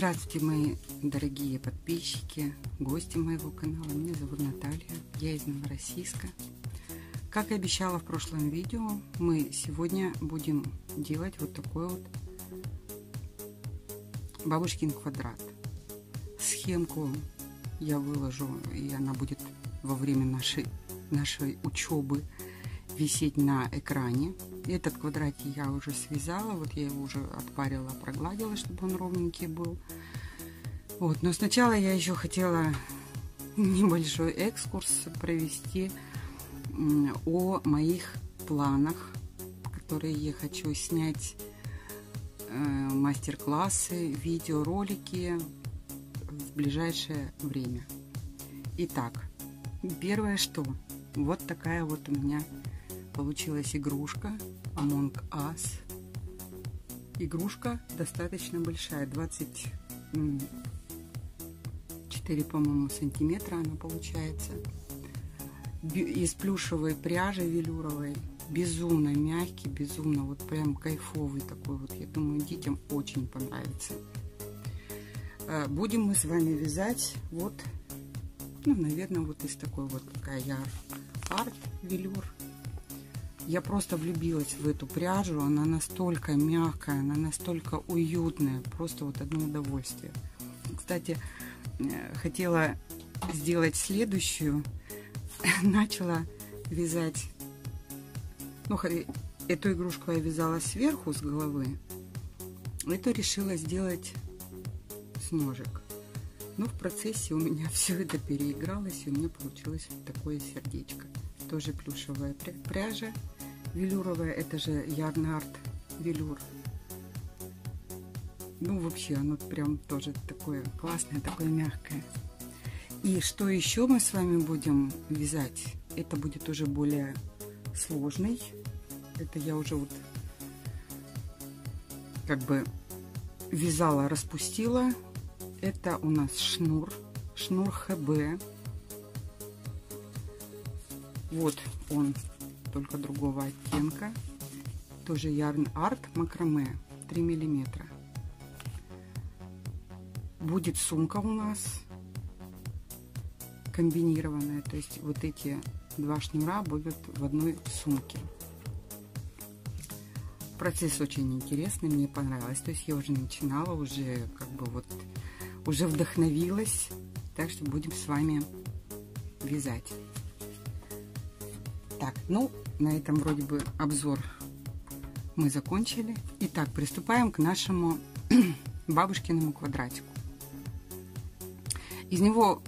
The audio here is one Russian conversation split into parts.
Здравствуйте, мои дорогие подписчики, гости моего канала. Меня зовут Наталья, я из Новороссийска. Как и обещала в прошлом видео, мы сегодня будем делать вот такой вот бабушкин квадрат. Схемку я выложу, и она будет во время нашей, нашей учебы висеть на экране. Этот квадратик я уже связала, вот я его уже отпарила, прогладила, чтобы он ровненький был. Вот, но сначала я еще хотела небольшой экскурс провести о моих планах, которые я хочу снять э, мастер-классы, видеоролики в ближайшее время. Итак, первое что, вот такая вот у меня получилась игрушка Among Us. Игрушка достаточно большая, 24, по-моему, сантиметра она получается. Из плюшевой пряжи велюровой. Безумно мягкий, безумно вот прям кайфовый такой вот. Я думаю, детям очень понравится. Э, будем мы с вами вязать вот, ну, наверное, вот из такой вот такая я арт велюр я просто влюбилась в эту пряжу. Она настолько мягкая, она настолько уютная. Просто вот одно удовольствие. Кстати, э, хотела сделать следующую. Начала вязать. Ну, эту игрушку я вязала сверху, с головы. Эту решила сделать с ножек. Но в процессе у меня все это переигралось, и у меня получилось такое сердечко. Тоже плюшевая пряжа велюровая, это же Ярнард велюр. Ну, вообще, оно прям тоже такое классное, такое мягкое. И что еще мы с вами будем вязать? Это будет уже более сложный. Это я уже вот как бы вязала, распустила. Это у нас шнур, шнур ХБ. Вот он только другого оттенка. Тоже Yarn Art макраме 3 миллиметра. Будет сумка у нас комбинированная, то есть вот эти два шнура будут в одной сумке. Процесс очень интересный, мне понравилось. То есть я уже начинала, уже как бы вот, уже вдохновилась. Так что будем с вами вязать. Так, ну, на этом вроде бы обзор мы закончили. Итак, приступаем к нашему бабушкиному квадратику. Из него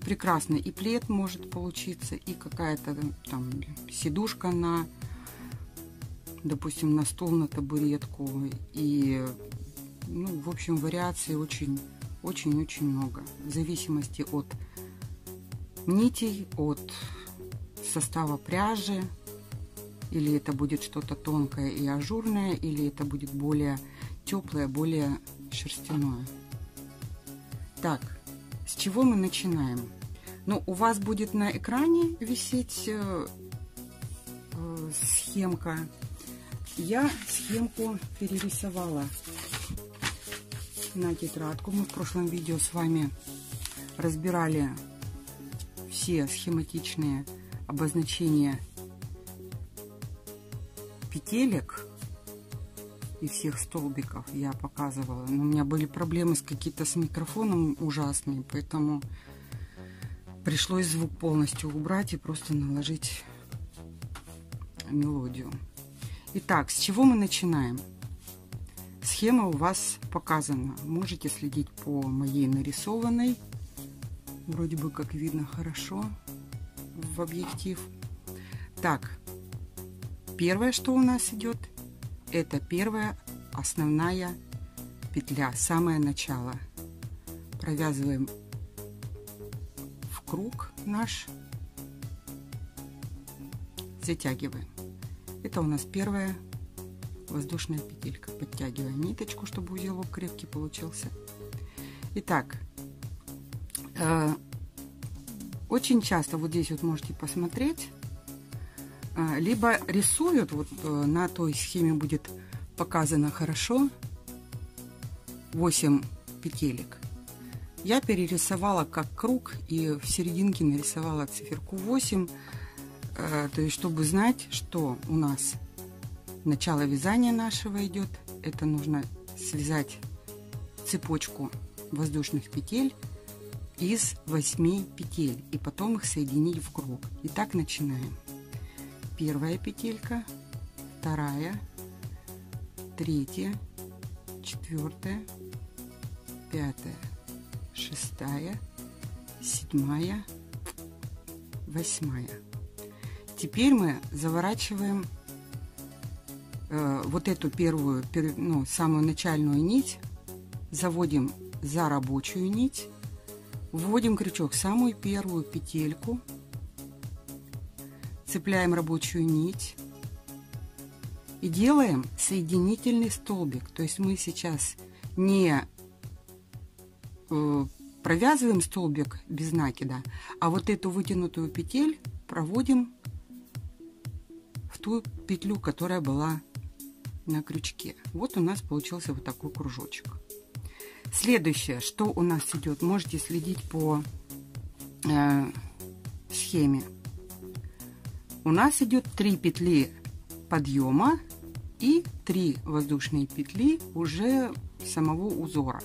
прекрасно и плед может получиться, и какая-то там сидушка на, допустим, на стол, на табуретку. И, ну, в общем, вариаций очень, очень-очень много. В зависимости от нитей, от состава пряжи, или это будет что-то тонкое и ажурное, или это будет более теплое, более шерстяное. Так, с чего мы начинаем? Ну, у вас будет на экране висеть э, э, схемка. Я схемку перерисовала на тетрадку. Мы в прошлом видео с вами разбирали все схематичные обозначения петелек и всех столбиков я показывала. Но у меня были проблемы с какие-то с микрофоном ужасные, поэтому пришлось звук полностью убрать и просто наложить мелодию. Итак, с чего мы начинаем? Схема у вас показана. Можете следить по моей нарисованной. Вроде бы как видно хорошо в объектив. Так, первое, что у нас идет, это первая основная петля, самое начало. Провязываем в круг наш, затягиваем. Это у нас первая воздушная петелька. Подтягиваем ниточку, чтобы узелок крепкий получился. Итак, э, очень часто вот здесь вот можете посмотреть, либо рисуют, вот э, на той схеме будет показано хорошо, 8 петелек. Я перерисовала как круг и в серединке нарисовала циферку 8, э, то есть чтобы знать, что у нас начало вязания нашего идет, это нужно связать цепочку воздушных петель из 8 петель и потом их соединить в круг. Итак, начинаем. Первая петелька, вторая, третья, четвертая, пятая, шестая, седьмая, восьмая. Теперь мы заворачиваем э, вот эту первую, пер, ну, самую начальную нить, заводим за рабочую нить, вводим крючок в самую первую петельку, цепляем рабочую нить и делаем соединительный столбик. То есть мы сейчас не Э, провязываем столбик без накида, а вот эту вытянутую петель проводим в ту петлю, которая была на крючке. Вот у нас получился вот такой кружочек. Следующее, что у нас идет, можете следить по э, схеме. У нас идет 3 петли подъема и 3 воздушные петли уже самого узора.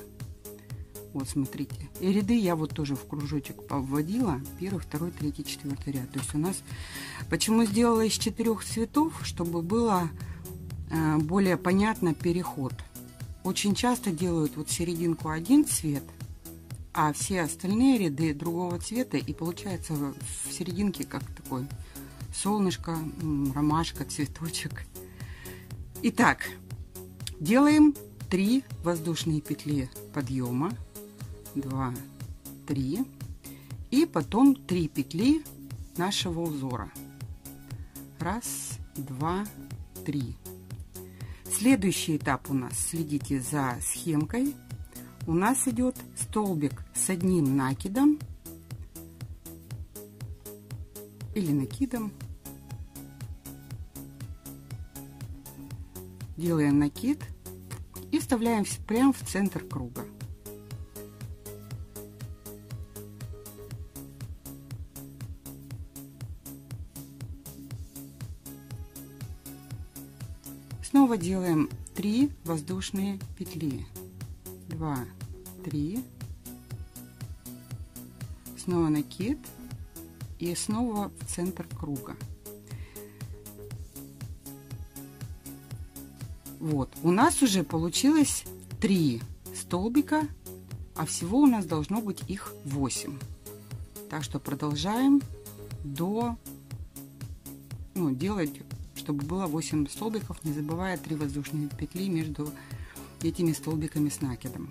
Вот, смотрите. И ряды я вот тоже в кружочек повводила. Первый, второй, третий, четвертый ряд. То есть у нас... Почему сделала из четырех цветов? Чтобы было э, более понятно переход. Очень часто делают вот серединку один цвет, а все остальные ряды другого цвета. И получается в серединке как такой солнышко, ромашка, цветочек. Итак, делаем 3 воздушные петли подъема 2, 3 и потом 3 петли нашего узора. Раз, два, три. Следующий этап у нас, следите за схемкой, у нас идет столбик с одним накидом или накидом. Делаем накид и вставляем прямо в центр круга. Снова делаем 3 воздушные петли. 2, 3. Снова накид. И снова в центр круга. Вот, у нас уже получилось 3 столбика, а всего у нас должно быть их 8. Так что продолжаем до ну, делать чтобы было 8 столбиков, не забывая 3 воздушные петли между этими столбиками с накидом.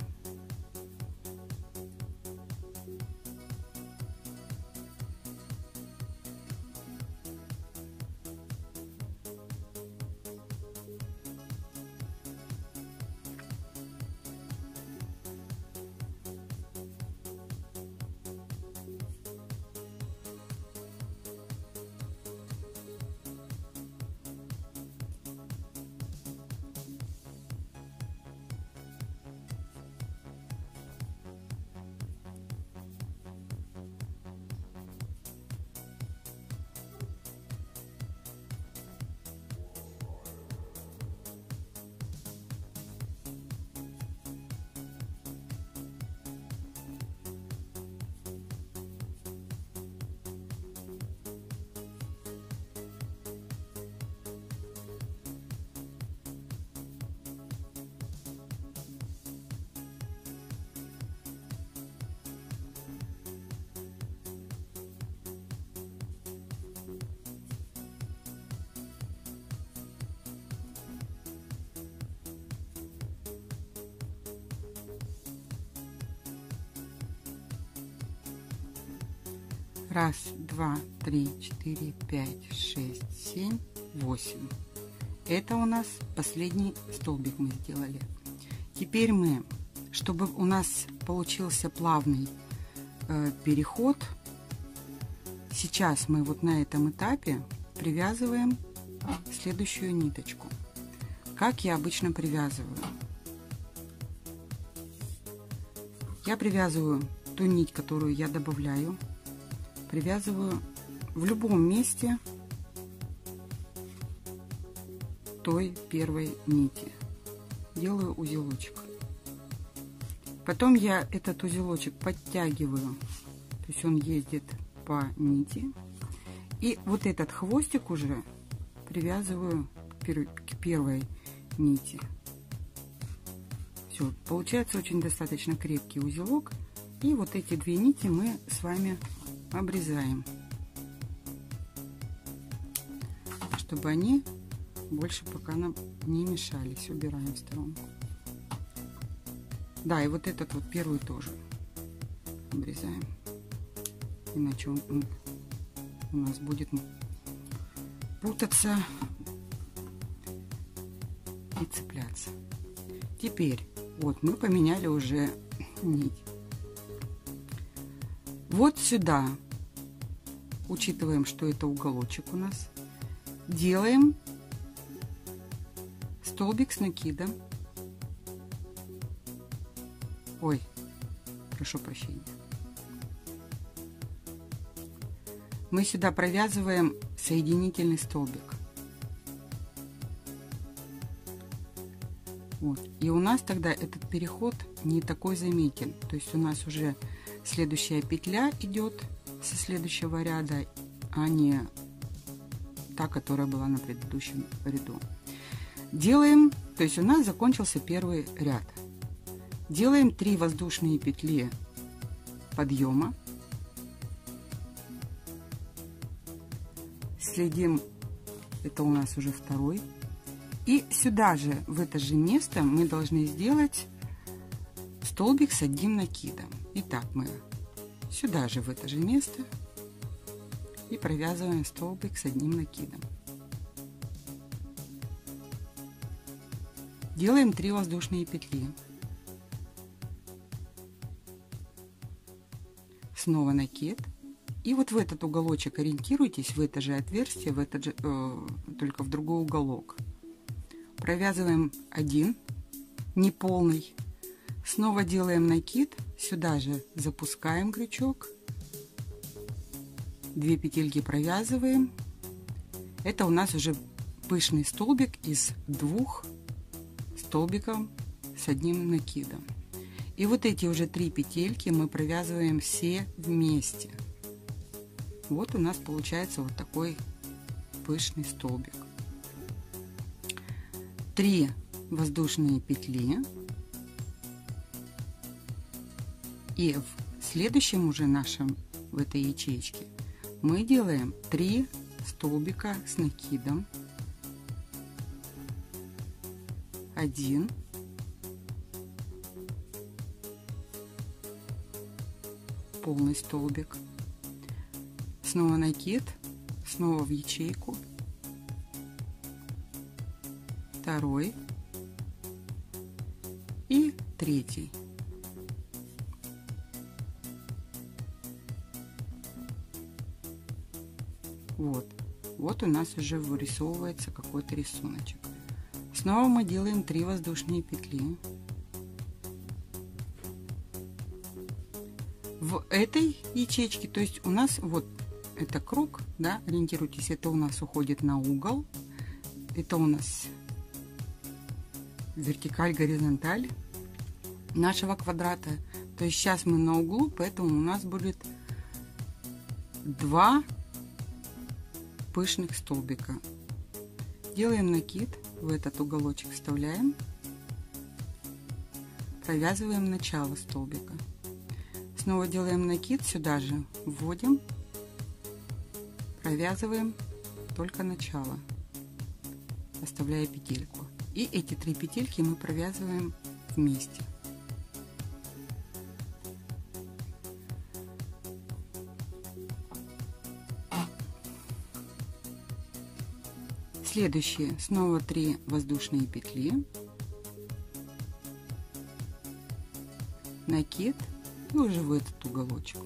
Раз, два, три, четыре, пять, шесть, семь, восемь. Это у нас последний столбик мы сделали. Теперь мы, чтобы у нас получился плавный э, переход, сейчас мы вот на этом этапе привязываем следующую ниточку. Как я обычно привязываю. я привязываю ту нить, которую я добавляю, привязываю в любом месте той первой нити. Делаю узелочек. Потом я этот узелочек подтягиваю, то есть он ездит по нити. И вот этот хвостик уже привязываю к первой нити. Все, получается очень достаточно крепкий узелок. И вот эти две нити мы с вами обрезаем, чтобы они больше пока нам не мешались. Убираем в сторонку. Да, и вот этот вот первый тоже обрезаем. Иначе он, он у нас будет путаться и цепляться. Теперь, вот мы поменяли уже нить. Вот сюда, учитываем, что это уголочек у нас, делаем столбик с накидом. Ой, прошу прощения. Мы сюда провязываем соединительный столбик. Вот. И у нас тогда этот переход не такой заметен. То есть у нас уже следующая петля идет со следующего ряда, а не та, которая была на предыдущем ряду. Делаем, то есть у нас закончился первый ряд. Делаем 3 воздушные петли подъема. Следим, это у нас уже второй. И сюда же, в это же место мы должны сделать столбик с одним накидом. Итак, мы сюда же, в это же место и провязываем столбик с одним накидом. Делаем 3 воздушные петли. Снова накид. И вот в этот уголочек ориентируйтесь, в это же отверстие, в этот же, э, только в другой уголок. Провязываем один неполный. Снова делаем накид. Сюда же запускаем крючок. Две петельки провязываем. Это у нас уже пышный столбик из двух столбиком с одним накидом. И вот эти уже три петельки мы провязываем все вместе. Вот у нас получается вот такой пышный столбик. Три воздушные петли. И в следующем уже нашем, в этой ячейке, мы делаем 3 столбика с накидом. Один. Полный столбик. Снова накид снова в ячейку. Второй. И третий вот вот у нас уже вырисовывается какой-то рисуночек Снова мы делаем 3 воздушные петли. В этой ячейке, то есть у нас вот это круг, да, ориентируйтесь, это у нас уходит на угол. Это у нас вертикаль, горизонталь нашего квадрата. То есть сейчас мы на углу, поэтому у нас будет два пышных столбика. Делаем накид в этот уголочек вставляем, провязываем начало столбика. Снова делаем накид, сюда же вводим, провязываем только начало, оставляя петельку. И эти три петельки мы провязываем вместе. Следующие. Снова 3 воздушные петли, накид. И уже в этот уголочек.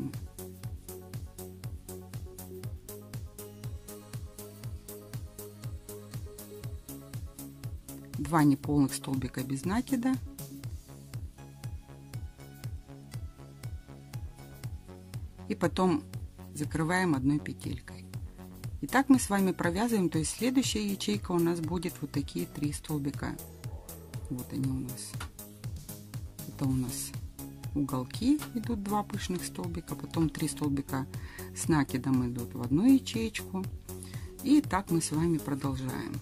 Два неполных столбика без накида. И потом закрываем одной петелькой. И так мы с вами провязываем, то есть следующая ячейка у нас будет вот такие три столбика. Вот они у нас. Это у нас уголки идут два пышных столбика, потом три столбика с накидом идут в одну ячеечку. И так мы с вами продолжаем.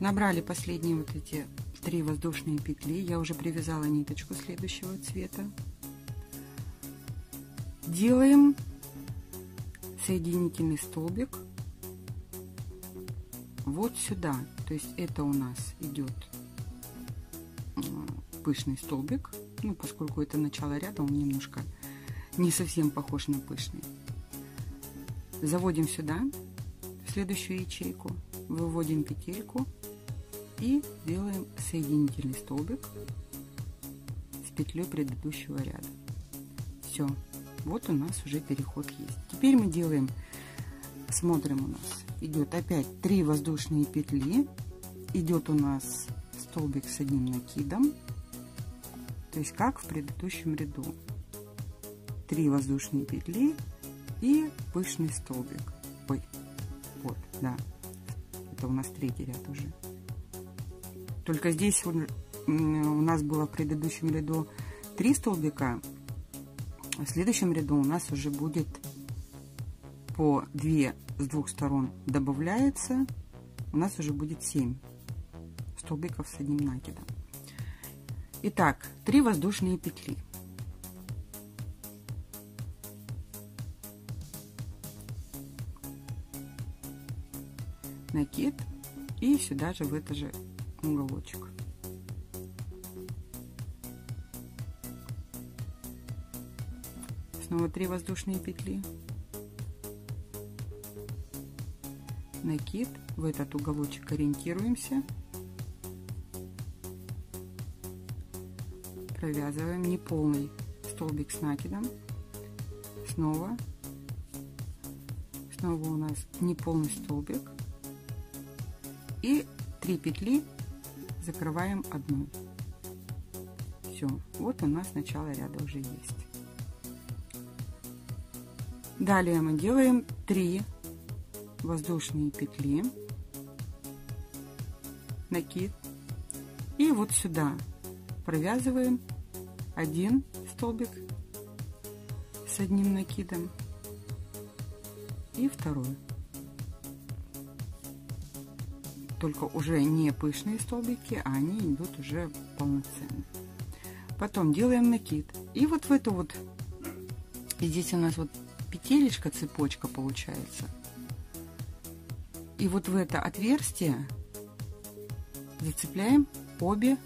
Набрали последние вот эти три воздушные петли. Я уже привязала ниточку следующего цвета. Делаем соединительный столбик вот сюда. То есть это у нас идет пышный столбик. Ну, поскольку это начало ряда, он немножко не совсем похож на пышный. Заводим сюда, в следующую ячейку, выводим петельку и делаем соединительный столбик с петлей предыдущего ряда. Все, вот у нас уже переход есть. Теперь мы делаем, смотрим у нас, идет опять 3 воздушные петли, идет у нас столбик с одним накидом, то есть как в предыдущем ряду. 3 воздушные петли и пышный столбик. Ой, вот, да, это у нас третий ряд уже. Только здесь у нас было в предыдущем ряду 3 столбика, в следующем ряду у нас уже будет по 2 с двух сторон добавляется. У нас уже будет 7 столбиков с одним накидом. Итак, 3 воздушные петли. Накид и сюда же в это же уголочек. Снова 3 воздушные петли. Накид. В этот уголочек ориентируемся. Провязываем неполный столбик с накидом. Снова. Снова у нас неполный столбик. И 3 петли закрываем одной. Все вот у нас начало ряда уже есть Далее мы делаем 3 воздушные петли, накид, и вот сюда провязываем один столбик с одним накидом и второй. Только уже не пышные столбики, а они идут уже полноценные. Потом делаем накид. И вот в эту вот, здесь у нас вот петелечка, цепочка получается. И вот в это отверстие зацепляем обе,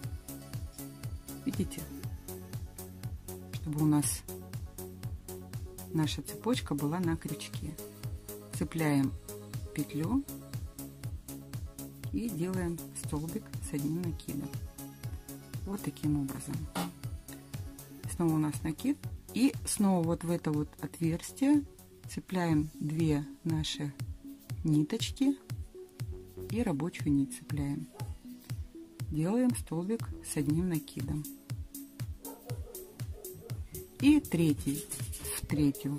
видите, чтобы у нас наша цепочка была на крючке. Цепляем петлю и делаем столбик с одним накидом. Вот таким образом. Снова у нас накид и снова вот в это вот отверстие цепляем две наши ниточки и рабочую нить цепляем. Делаем столбик с одним накидом. И третий в третью.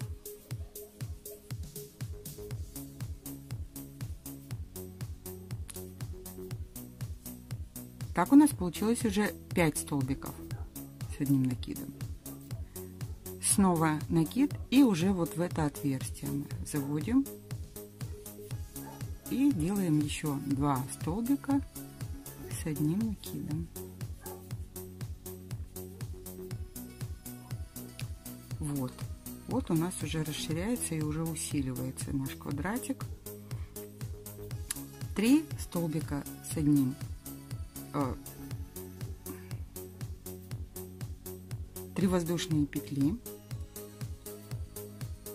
Так у нас получилось уже 5 столбиков с одним накидом снова накид и уже вот в это отверстие мы заводим. И делаем еще два столбика с одним накидом. Вот. Вот у нас уже расширяется и уже усиливается наш квадратик. 3 столбика с одним э, 3 воздушные петли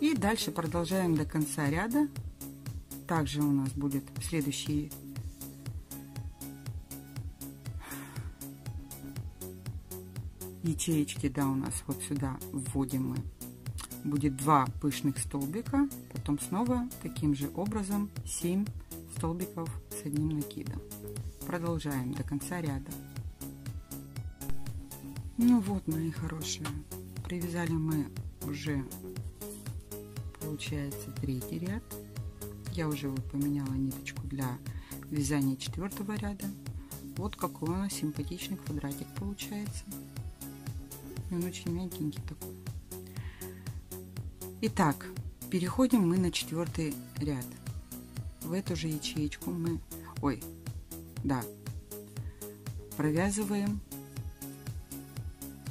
и дальше продолжаем до конца ряда. Также у нас будет следующие ячеечки, да, у нас вот сюда вводим мы. Будет два пышных столбика, потом снова таким же образом 7 столбиков с одним накидом. Продолжаем до конца ряда. Ну вот, мои хорошие, привязали мы уже получается третий ряд. Я уже вот поменяла ниточку для вязания четвертого ряда. Вот какой у нас симпатичный квадратик получается. Он очень мягенький такой. Итак, переходим мы на четвертый ряд. В эту же ячеечку мы, ой, да, провязываем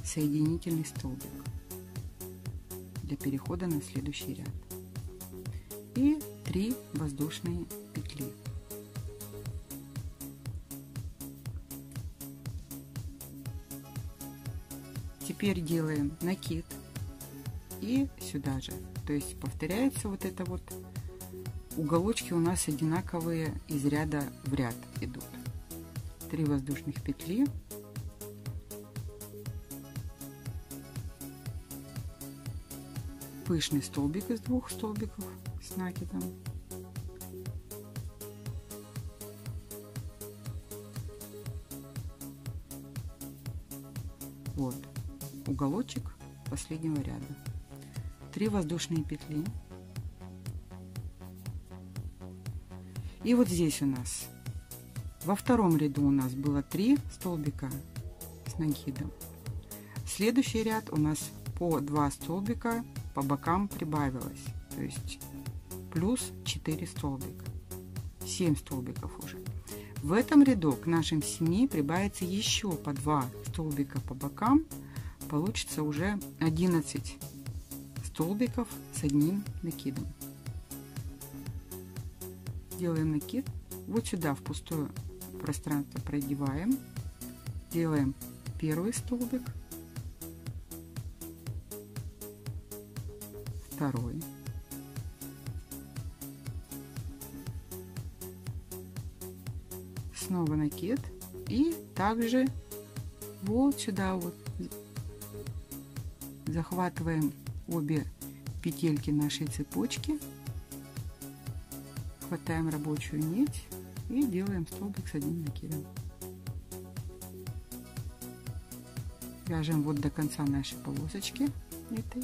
соединительный столбик для перехода на следующий ряд и 3 воздушные петли. Теперь делаем накид и сюда же. То есть повторяется вот это вот. Уголочки у нас одинаковые из ряда в ряд идут. 3 воздушных петли. Пышный столбик из двух столбиков с накидом вот. Уголочек последнего ряда. 3 воздушные петли. И вот здесь у нас. Во втором ряду у нас было 3 столбика с накидом. Следующий ряд у нас по 2 столбика по бокам прибавилось. То есть плюс 4 столбика. 7 столбиков уже. В этом ряду к нашим 7 прибавится еще по 2 столбика по бокам. Получится уже 11 столбиков с одним накидом. Делаем накид. Вот сюда в пустое пространство продеваем. Делаем первый столбик. Второй снова накид и также вот сюда вот захватываем обе петельки нашей цепочки. Хватаем рабочую нить и делаем столбик с одним накидом. Вяжем вот до конца нашей полосочки этой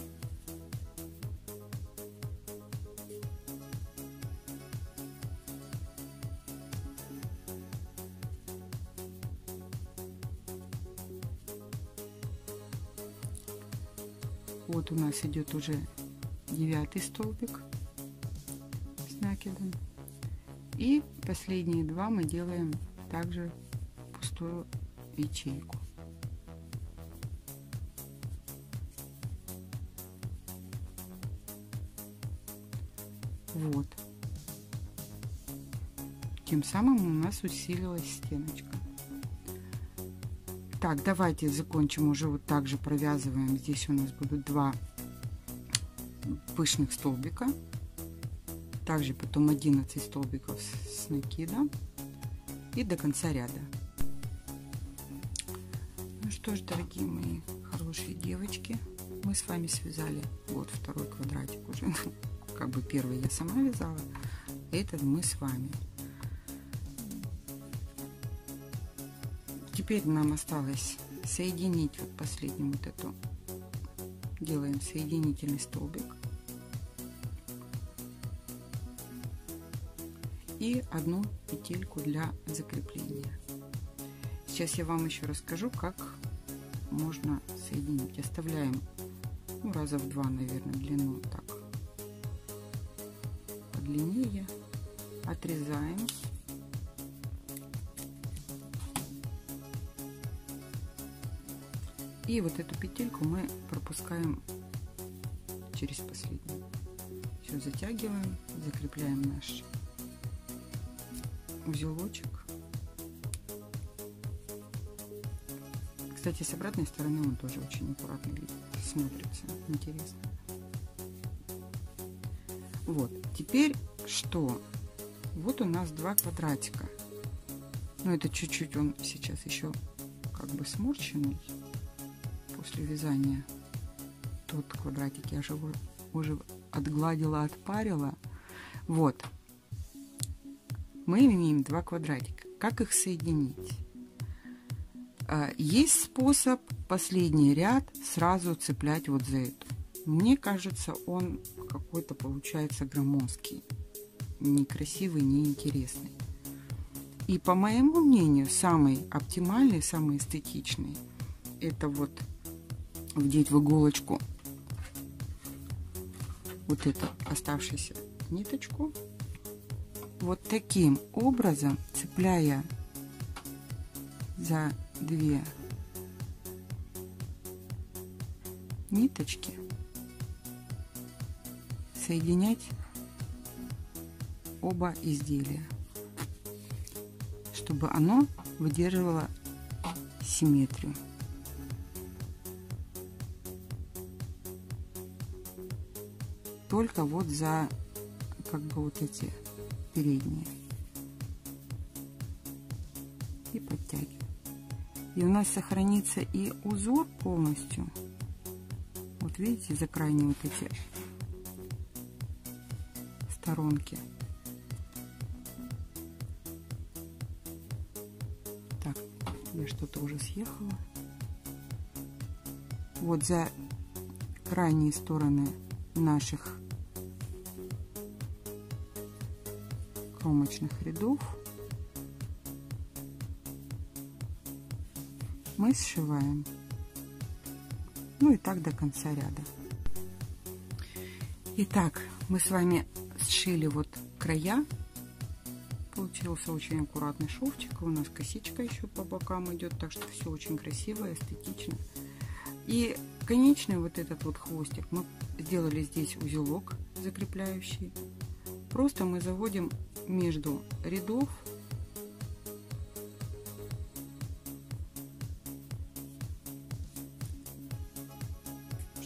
нас идет уже девятый столбик с накидом. И последние два мы делаем также пустую ячейку. Вот. Тем самым у нас усилилась стеночка. Так, давайте закончим уже вот так же провязываем. Здесь у нас будут два пышных столбика. Также потом 11 столбиков с накидом. И до конца ряда. Ну что ж, дорогие мои хорошие девочки, мы с вами связали вот второй квадратик уже. Как бы первый я сама вязала, этот мы с вами. теперь нам осталось соединить вот последнюю вот эту делаем соединительный столбик и одну петельку для закрепления. Сейчас я вам еще расскажу как можно соединить. Оставляем ну, раза в два наверное длину так подлиннее. Отрезаем. И вот эту петельку мы пропускаем через последнюю. Все затягиваем, закрепляем наш узелочек. Кстати, с обратной стороны он тоже очень аккуратно смотрится. Интересно. Вот. Теперь что? Вот у нас два квадратика. Но это чуть-чуть он сейчас еще как бы сморщенный после вязания тот квадратик я же уже отгладила, отпарила. Вот. Мы имеем два квадратика. Как их соединить? А, есть способ последний ряд сразу цеплять вот за эту. Мне кажется, он какой-то получается громоздкий. Некрасивый, неинтересный. И по моему мнению, самый оптимальный, самый эстетичный, это вот вдеть в иголочку вот эту оставшуюся ниточку. Вот таким образом, цепляя за две ниточки, соединять оба изделия, чтобы оно выдерживало симметрию. Только вот за как бы вот эти передние. И подтягиваем. И у нас сохранится и узор полностью. Вот видите, за крайние вот эти сторонки. Так, я что-то уже съехала. Вот за крайние стороны наших кромочных рядов мы сшиваем. Ну и так до конца ряда. Итак, мы с вами сшили вот края. Получился очень аккуратный шовчик. У нас косичка еще по бокам идет, так что все очень красиво, эстетично. И конечный вот этот вот хвостик мы сделали здесь узелок закрепляющий. Просто мы заводим между рядов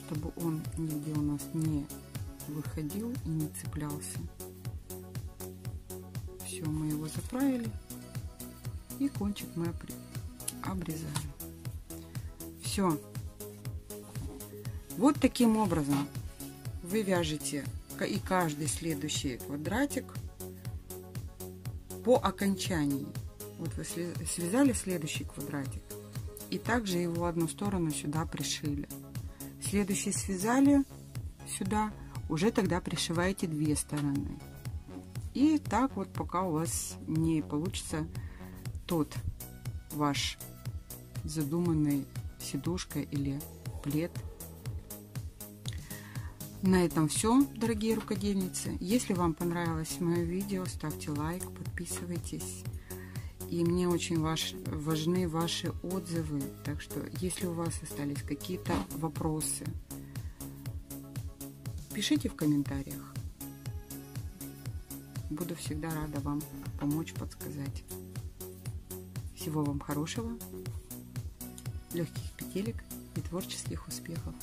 чтобы он нигде у нас не выходил и не цеплялся. Все, мы его заправили. И кончик мы обрезаем. Все. Вот таким образом вы вяжете и каждый следующий квадратик по окончании. Вот вы связали следующий квадратик и также его одну сторону сюда пришили. Следующий связали сюда, уже тогда пришиваете две стороны. И так вот, пока у вас не получится тот ваш задуманный сидушка или плед. На этом все, дорогие рукодельницы. Если вам понравилось мое видео, ставьте лайк, подписывайтесь. И мне очень ваш, важны ваши отзывы. Так что, если у вас остались какие-то вопросы, пишите в комментариях. Буду всегда рада вам помочь, подсказать. Всего вам хорошего, легких петелек и творческих успехов.